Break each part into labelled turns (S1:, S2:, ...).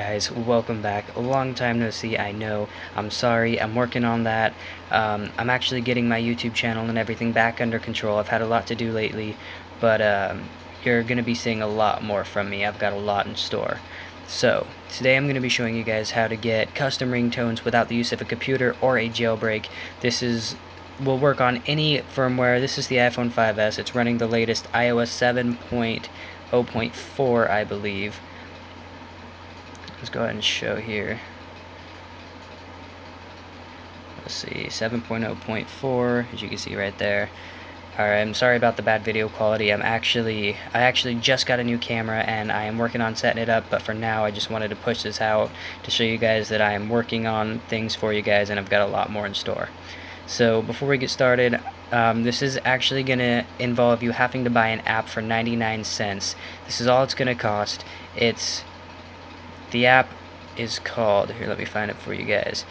S1: guys. Welcome back. A long time no see i know. I'm sorry i'm working on that. Um, i'm actually getting my youtube channel and everything back under control. I've had a lot to do lately but um, you're gonna be seeing a lot more from me. I've got a lot in store. So today i'm going to be showing you guys how to get custom ringtones without the use of a computer or a jailbreak. This is will work on any firmware. This is the iphone 5s it's running the latest ios 7.0.4 i believe let's go ahead and show here let's see 7.0.4 as you can see right there alright I'm sorry about the bad video quality I'm actually I actually just got a new camera and I am working on setting it up but for now I just wanted to push this out to show you guys that I am working on things for you guys and I've got a lot more in store so before we get started um, this is actually going to involve you having to buy an app for 99 cents. This is all it's going to cost. It's the app is called, here let me find it for you guys.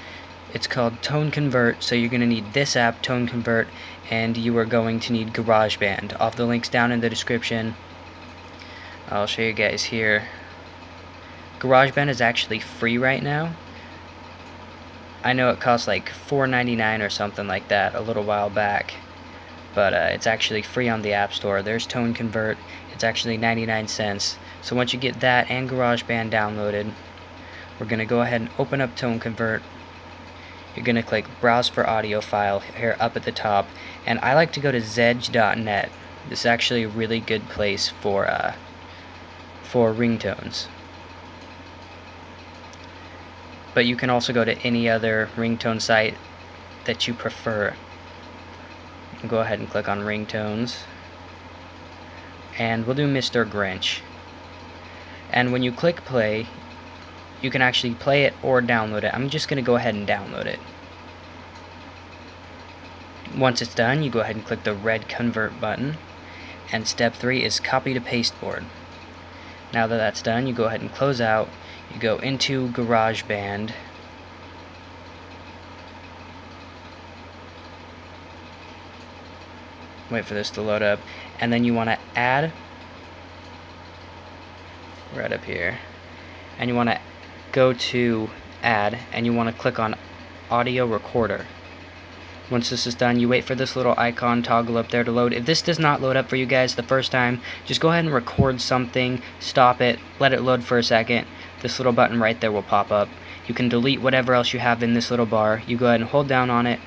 S1: It's called Tone Convert, so you're going to need this app, Tone Convert, and you are going to need GarageBand. All the links down in the description. I'll show you guys here. GarageBand is actually free right now. I know it costs like $4.99 or something like that a little while back. But uh, it's actually free on the App Store. There's Tone Convert. It's actually 99 cents. So once you get that and GarageBand downloaded, we're going to go ahead and open up Tone Convert. You're going to click Browse for Audio File here up at the top. And I like to go to Zedge.net. This is actually a really good place for, uh, for ringtones. But you can also go to any other ringtone site that you prefer. Go ahead and click on ringtones. And we'll do Mr. Grinch and when you click play you can actually play it or download it. I'm just going to go ahead and download it. Once it's done, you go ahead and click the red convert button. And step 3 is copy to pasteboard. Now that that's done, you go ahead and close out. You go into GarageBand. Wait for this to load up. And then you want to add right up here. And you want to go to add and you want to click on audio recorder. Once this is done you wait for this little icon toggle up there to load. If this does not load up for you guys the first time just go ahead and record something stop it let it load for a second. This little button right there will pop up. You can delete whatever else you have in this little bar. You go ahead and hold down on it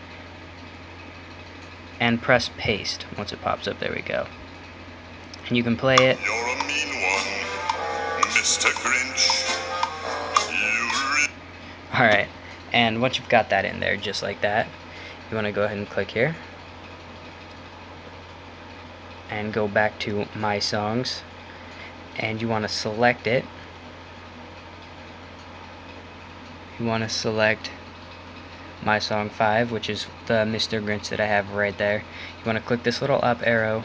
S1: and press paste once it pops up. There we go. And you can play it Mr. Grinch. Alright, and once you've got that in there, just like that, you want to go ahead and click here. And go back to My Songs. And you want to select it. You want to select My Song 5, which is the Mr. Grinch that I have right there. You want to click this little up arrow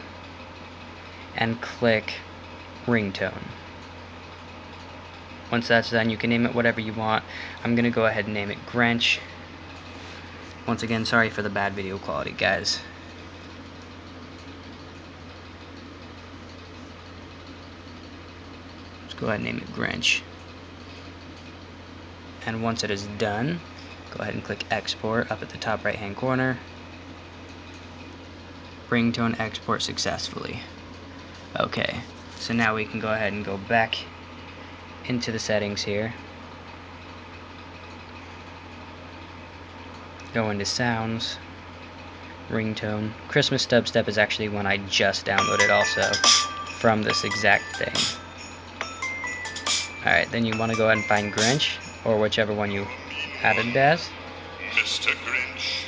S1: and click Ringtone. Once that's done, you can name it whatever you want. I'm going to go ahead and name it Grinch. Once again, sorry for the bad video quality, guys. Let's go ahead and name it Grinch. And once it is done, go ahead and click Export up at the top right hand corner. Ringtone export successfully. Okay, so now we can go ahead and go back into the settings here. Go into sounds, ringtone. Christmas dubstep is actually one I just downloaded also from this exact thing. Alright, then you want to go ahead and find Grinch, or whichever one you added as. Mr. Grinch,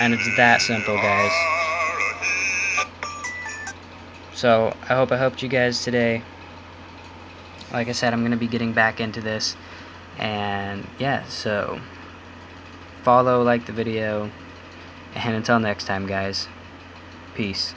S1: and it's that simple, guys. So, I hope I helped you guys today like I said, I'm going to be getting back into this. And yeah, so follow, like the video, and until next time, guys, peace.